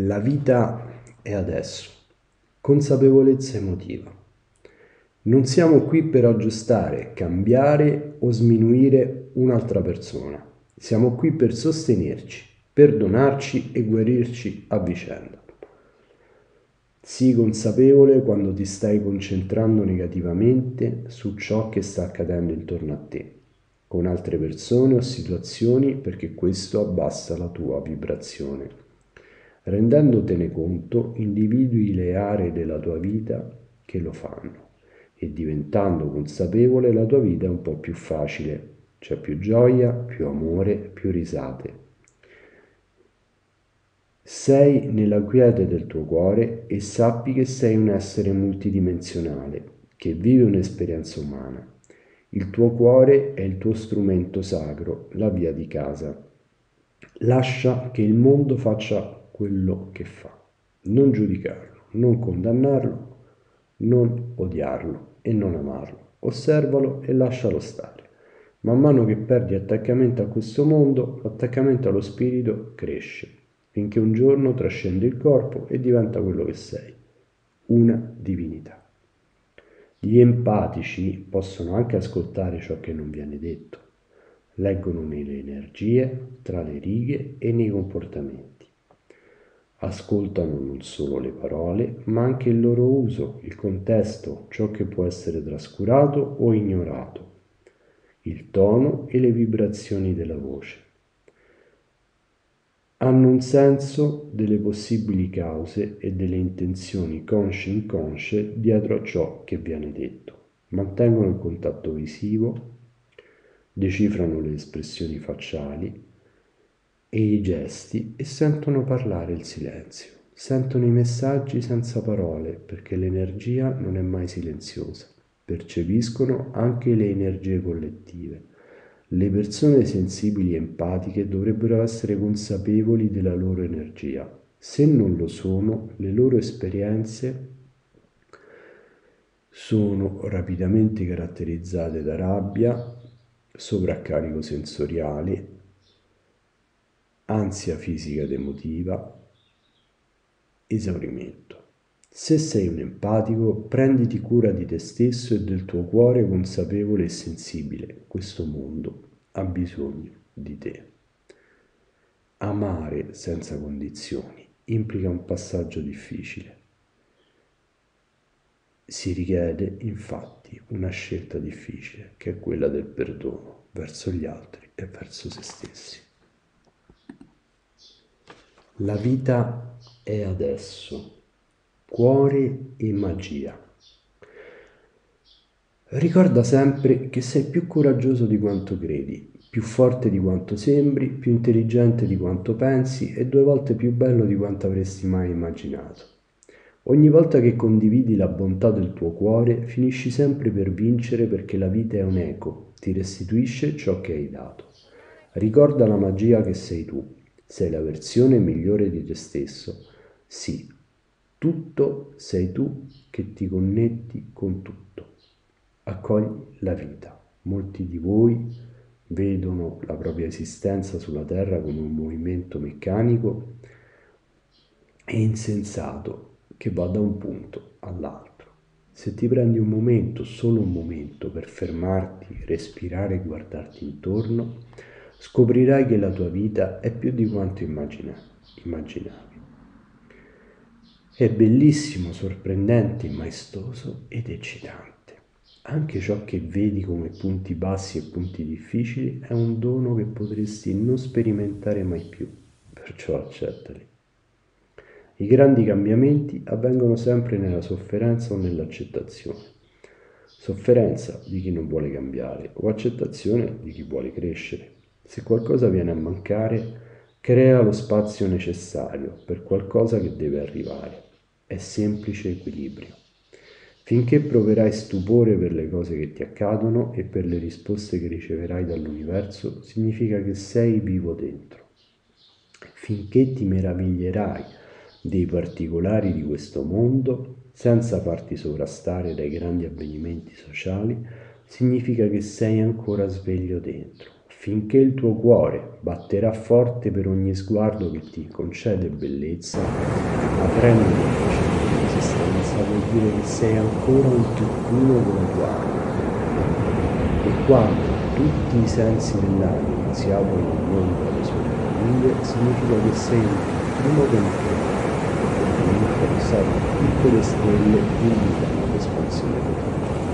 La vita è adesso. Consapevolezza emotiva. Non siamo qui per aggiustare, cambiare o sminuire un'altra persona. Siamo qui per sostenerci, perdonarci e guarirci a vicenda. Sii consapevole quando ti stai concentrando negativamente su ciò che sta accadendo intorno a te, con altre persone o situazioni, perché questo abbassa la tua vibrazione. Rendendotene conto, individui le aree della tua vita che lo fanno e diventando consapevole la tua vita è un po' più facile, c'è più gioia, più amore, più risate. Sei nella quiete del tuo cuore e sappi che sei un essere multidimensionale che vive un'esperienza umana. Il tuo cuore è il tuo strumento sacro, la via di casa. Lascia che il mondo faccia quello che fa. Non giudicarlo, non condannarlo, non odiarlo e non amarlo. Osservalo e lascialo stare. Man mano che perdi attaccamento a questo mondo, l'attaccamento allo spirito cresce, finché un giorno trascende il corpo e diventa quello che sei, una divinità. Gli empatici possono anche ascoltare ciò che non viene detto, leggono nelle energie, tra le righe e nei comportamenti Ascoltano non solo le parole, ma anche il loro uso, il contesto, ciò che può essere trascurato o ignorato, il tono e le vibrazioni della voce. Hanno un senso delle possibili cause e delle intenzioni consce e inconsce dietro a ciò che viene detto. Mantengono il contatto visivo, decifrano le espressioni facciali, e i gesti e sentono parlare il silenzio. Sentono i messaggi senza parole perché l'energia non è mai silenziosa. Percepiscono anche le energie collettive. Le persone sensibili e empatiche dovrebbero essere consapevoli della loro energia. Se non lo sono, le loro esperienze sono rapidamente caratterizzate da rabbia, sovraccarico sensoriale, ansia fisica ed emotiva, esaurimento. Se sei un empatico, prenditi cura di te stesso e del tuo cuore consapevole e sensibile. Questo mondo ha bisogno di te. Amare senza condizioni implica un passaggio difficile. Si richiede infatti una scelta difficile, che è quella del perdono verso gli altri e verso se stessi. La vita è adesso, cuore e magia. Ricorda sempre che sei più coraggioso di quanto credi, più forte di quanto sembri, più intelligente di quanto pensi e due volte più bello di quanto avresti mai immaginato. Ogni volta che condividi la bontà del tuo cuore, finisci sempre per vincere perché la vita è un eco, ti restituisce ciò che hai dato. Ricorda la magia che sei tu, sei la versione migliore di te stesso. Sì, tutto sei tu che ti connetti con tutto. Accogli la vita. Molti di voi vedono la propria esistenza sulla Terra come un movimento meccanico e insensato che va da un punto all'altro. Se ti prendi un momento, solo un momento, per fermarti, respirare e guardarti intorno, scoprirai che la tua vita è più di quanto immagina, immaginavi. È bellissimo, sorprendente, maestoso ed eccitante. Anche ciò che vedi come punti bassi e punti difficili è un dono che potresti non sperimentare mai più, perciò accettali. I grandi cambiamenti avvengono sempre nella sofferenza o nell'accettazione. Sofferenza di chi non vuole cambiare o accettazione di chi vuole crescere. Se qualcosa viene a mancare, crea lo spazio necessario per qualcosa che deve arrivare. È semplice equilibrio. Finché proverai stupore per le cose che ti accadono e per le risposte che riceverai dall'universo, significa che sei vivo dentro. Finché ti meraviglierai dei particolari di questo mondo, senza farti sovrastare dai grandi avvenimenti sociali, significa che sei ancora sveglio dentro Finché il tuo cuore batterà forte per ogni sguardo che ti concede bellezza, aprendo facendo resistenza vuol dire che sei ancora un tutt'uno con tua anima. E quando tutti i sensi dell'anima si aprono al mondo alle sue meraviglie, significa che sei un tutt'uno con il tuo interessare tutte le stelle indicano l'espansione totale.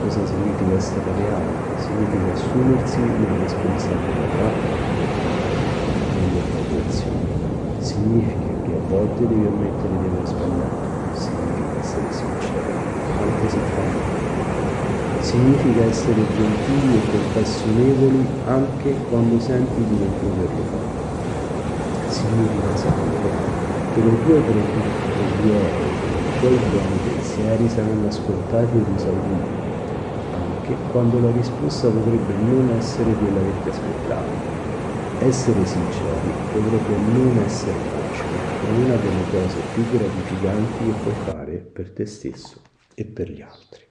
Cosa significa essere reale? Significa assumersi una responsabilità nelle proprie azioni. Significa che a volte devi ammettere di aver sbagliato. Significa essere sincero, anche se fa Significa essere gentili e compassionevoli anche quando senti di non poterlo fare. Significa sapere che le tue preghiere, i tuoi buoni pensieri saranno ascoltati e risolti anche quando la risposta potrebbe non essere quella che ti aspettavi. Essere sinceri potrebbe non essere facile, è una delle cose più gratificanti che puoi fare per te stesso e per gli altri.